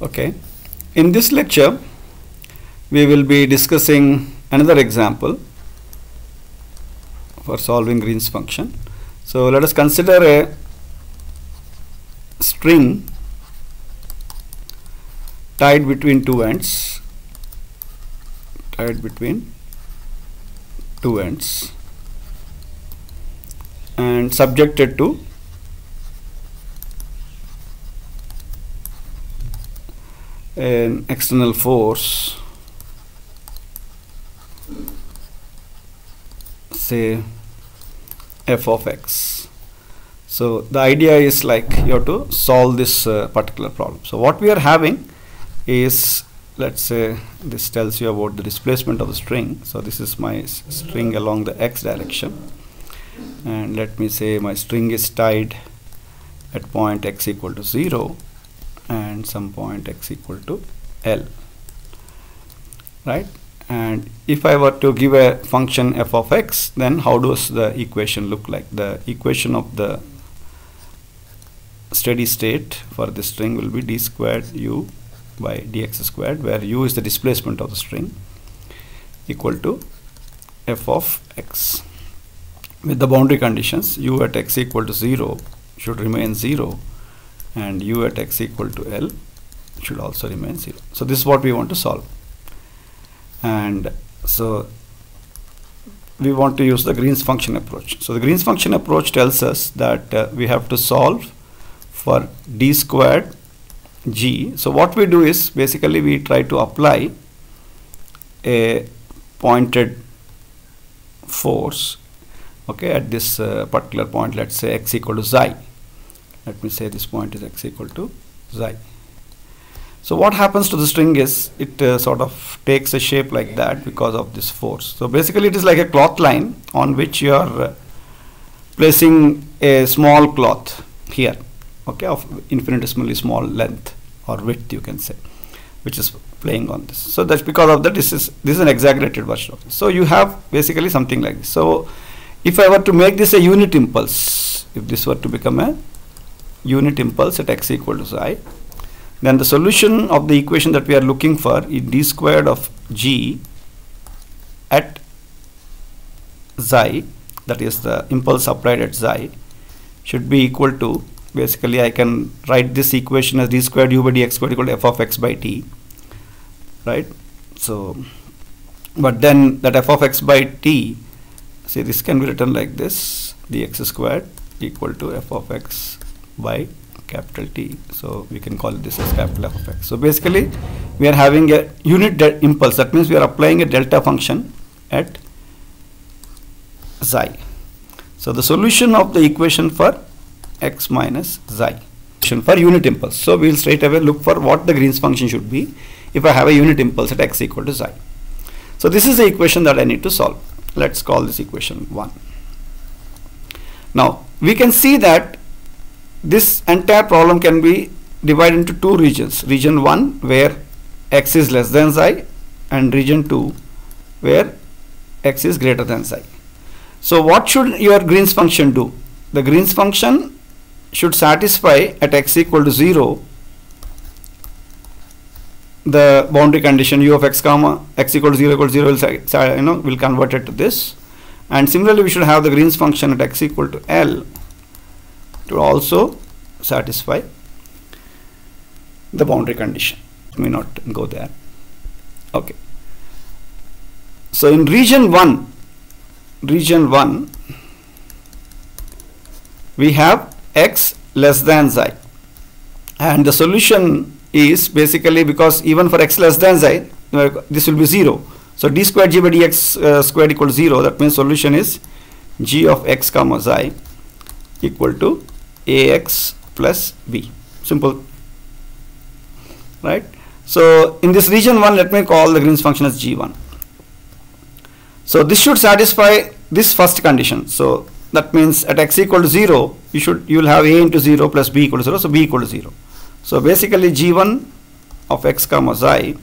Okay. In this lecture, we will be discussing another example for solving Green's function. So let us consider a string tied between two ends tied between two ends and subjected to an external force say f of x. So the idea is like you have to solve this uh, particular problem. So what we are having is let's say this tells you about the displacement of the string. So this is my string along the x direction. And let me say my string is tied at point x equal to 0 and some point x equal to L right? And if I were to give a function f of x then how does the equation look like? The equation of the steady state for the string will be d squared u by dx squared where u is the displacement of the string equal to f of x. With the boundary conditions u at x equal to 0 should remain 0 and u at x equal to L should also remain 0. So this is what we want to solve and so we want to use the Green's function approach. So the Green's function approach tells us that uh, we have to solve for d squared g. So what we do is basically we try to apply a pointed force okay at this uh, particular point let's say x equal to xi let me say this point is x equal to xi so what happens to the string is it uh, sort of takes a shape like that because of this force. So basically it is like a cloth line on which you are uh, placing a small cloth here okay of infinitesimally small length or width you can say which is playing on this. So that's because of that this is this is an exaggerated version of this. So you have basically something like this. So if I were to make this a unit impulse if this were to become a unit impulse at x equal to xi then the solution of the equation that we are looking for is d squared of g at xi that is the impulse applied at xi should be equal to basically I can write this equation as d squared u by dx squared equal to f of x by t right? So but then that f of x by t see this can be written like this dx squared equal to f of x by capital T. So we can call this as capital F of x. So basically we are having a unit impulse. That means we are applying a delta function at xi. So the solution of the equation for x minus xi for unit impulse. So we will straight away look for what the Green's function should be if I have a unit impulse at x equal to xi. So this is the equation that I need to solve. Let's call this equation 1. Now we can see that this entire problem can be divided into two regions. Region 1 where x is less than xi and region 2 where x is greater than xi so what should your Green's function do? The Green's function should satisfy at x equal to 0 the boundary condition u of x comma x equal to 0 equal to 0 will you know will convert it to this. And similarly we should have the Green's function at x equal to L to also satisfy the boundary condition. Let me not go there. Okay. So in region 1 region 1 we have x less than xi and the solution is basically because even for x less than xi this will be 0 so d squared g by dx uh, squared equal to 0 that means solution is g of x comma xi equal to ax plus b. Simple. Right? So in this region 1 let me call the Green's function as g1 so this should satisfy this first condition. So that means at x equal to 0 you should you will have a into 0 plus b equal to 0 so b equal to 0 so basically g1 of x comma xi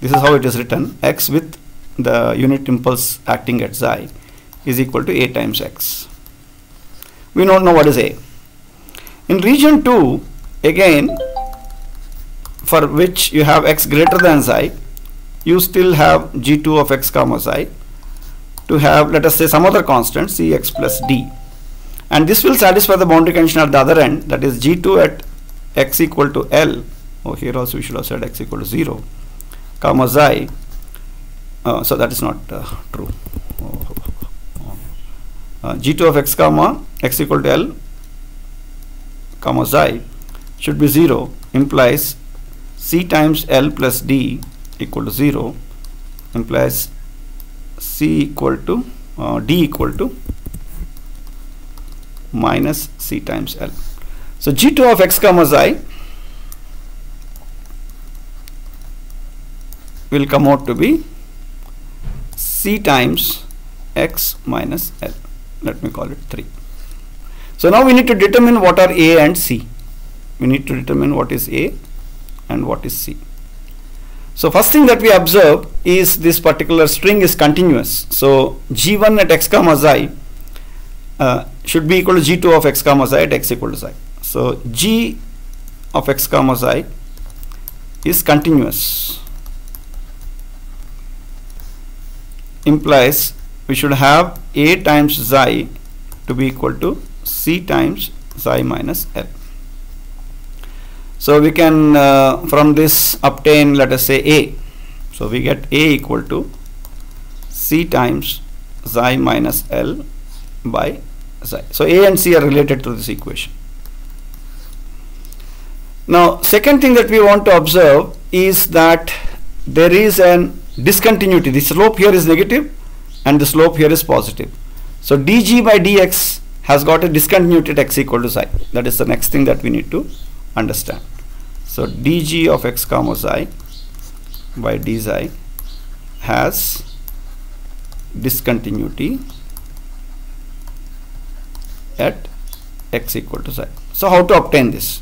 this is how it is written. X with the unit impulse acting at xi is equal to a times x. We don't know what is a in region 2 again for which you have x greater than xi you still have g2 of x comma xi to have let us say some other constant cx plus d. And this will satisfy the boundary condition at the other end that is g2 at x equal to l. Oh here also we should have said x equal to 0 comma xi uh, so that is not uh, true. Uh, g2 of x comma x equal to l comma should be 0 implies c times l plus d equal to 0 implies c equal to uh, d equal to minus c times l. So g2 of x comma xi will come out to be c times x minus l. Let me call it 3 so now we need to determine what are a and c. We need to determine what is a and what is c. So first thing that we observe is this particular string is continuous. So g1 at x comma xi uh, should be equal to g2 of x comma xi at x equal to xi so g of x comma xi is continuous implies we should have a times xi to be equal to c times xi minus l. So we can uh, from this obtain let us say a. So we get a equal to c times xi minus l by xi so a and c are related to this equation. Now second thing that we want to observe is that there is an discontinuity. The slope here is negative and the slope here is positive. So dg by dx has got a discontinuity at x equal to xi that is the next thing that we need to understand. So dg of x comma xi by d xi has discontinuity at x equal to xi so how to obtain this?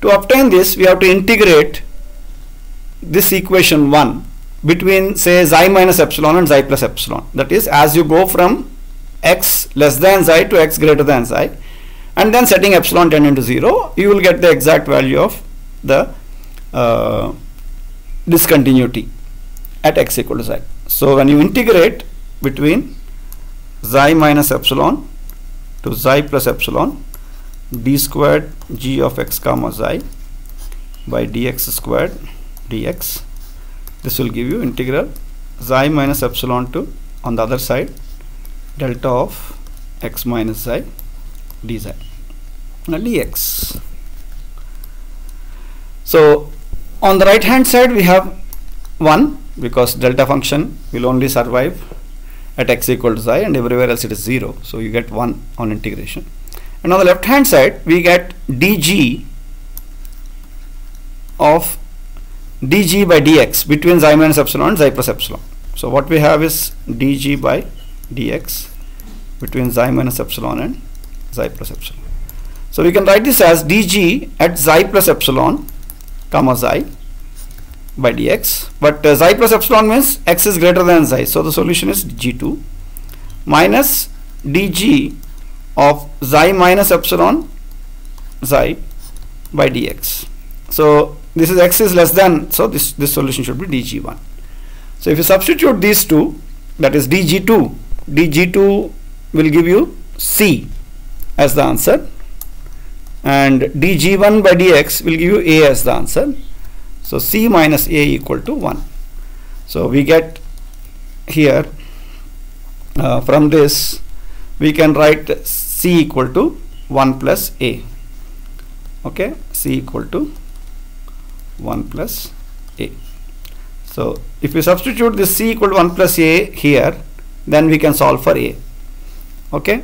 To obtain this we have to integrate this equation 1 between say xi minus epsilon and xi plus epsilon. That is as you go from x less than xi to x greater than xi and then setting epsilon tending to 0 you will get the exact value of the uh, discontinuity at x equal to xi. So when you integrate between xi minus epsilon to xi plus epsilon d squared g of x comma xi by dx squared dx this will give you integral xi minus epsilon to on the other side delta of x minus xi dz. Now dx. So on the right hand side we have 1 because delta function will only survive at x equal to xi and everywhere else it is 0 so you get 1 on integration. And on the left hand side we get dg of dg by dx between xi minus epsilon and xi plus epsilon. So what we have is dg by dx between xi minus epsilon and xi plus epsilon. So we can write this as dg at xi plus epsilon comma xi by dx but uh, xi plus epsilon means x is greater than xi so the solution is g2 minus dg of xi minus epsilon xi by dx. So this is x is less than so this this solution should be dg1 so if you substitute these two that is dg2 dg2 will give you c as the answer. And dg1 by dx will give you a as the answer. So c minus a equal to 1 so we get here uh, from this we can write c equal to 1 plus a. Okay? C equal to 1 plus a. So if we substitute this c equal to 1 plus a here then we can solve for a. Okay?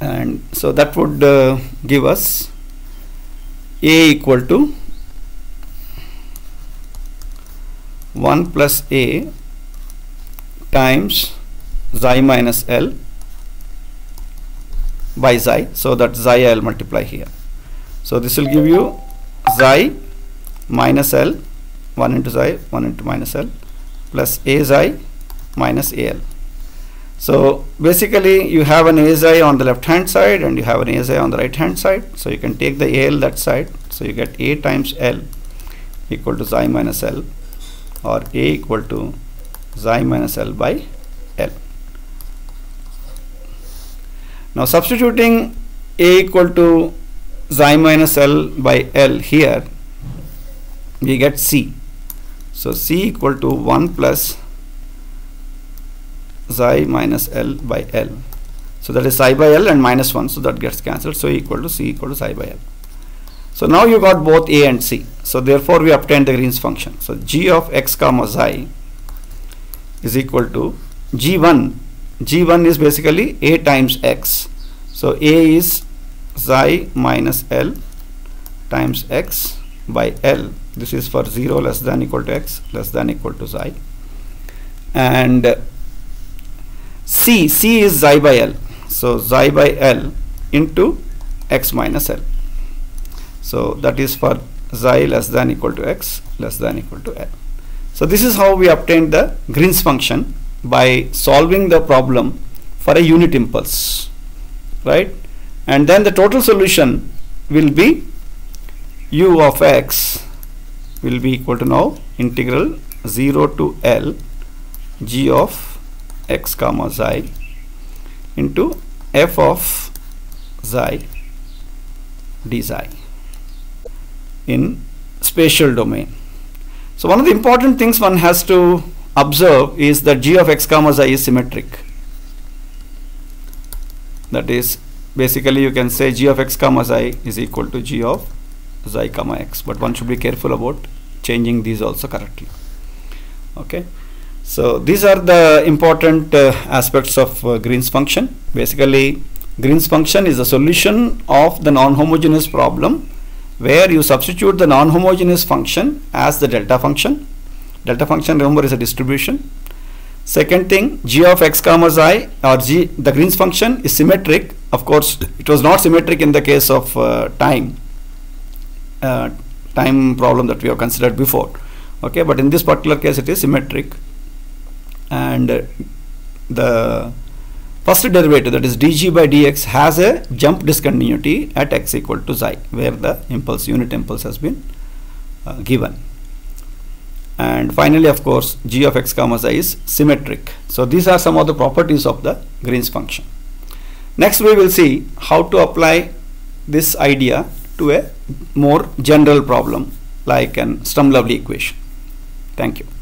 And so that would uh, give us a equal to 1 plus a times xi minus l by xi. So that xi I'll multiply here. So this will give you xi minus L 1 into xi 1 into minus L plus A xi minus AL. So basically you have an A xi on the left hand side and you have an A xi on the right hand side. So you can take the AL that side. So you get A times L equal to xi minus L or A equal to xi minus L by L. Now substituting A equal to xi minus L by L here we get C. So C equal to 1 plus xi minus L by L. So that is xi by L and minus 1 so that gets cancelled so equal to C equal to xi by L. So now you got both A and C. So therefore we obtained the Green's function. So g of x comma xi is equal to g1. g1 is basically A times x. So A is xi minus L times x by L. This is for 0 less than equal to x less than equal to xi. And C, C is xi by L. So xi by L into x minus L. So that is for xi less than equal to x less than equal to L. So this is how we obtained the Green's function by solving the problem for a unit impulse, right? And then the total solution will be u of x will be equal to now integral 0 to L g of x comma xi into f of xi d xi in spatial domain. So one of the important things one has to observe is that g of x comma xi is symmetric. That is basically you can say g of x comma xi is equal to g of xi comma x but one should be careful about changing these also correctly. Okay. So these are the important uh, aspects of uh, Green's function. Basically, Green's function is a solution of the non-homogeneous problem where you substitute the non-homogeneous function as the delta function. Delta function remember is a distribution. Second thing, g of x comma xi or g the Green's function is symmetric. Of course, it was not symmetric in the case of uh, time uh, time problem that we have considered before. Okay, but in this particular case, it is symmetric and the first derivative that is dg by dx has a jump discontinuity at x equal to xi where the impulse unit impulse has been uh, given. And finally of course g of x comma xi is symmetric. So these are some of the properties of the Green's function. Next we will see how to apply this idea to a more general problem like an Sturm-Liouville equation. Thank you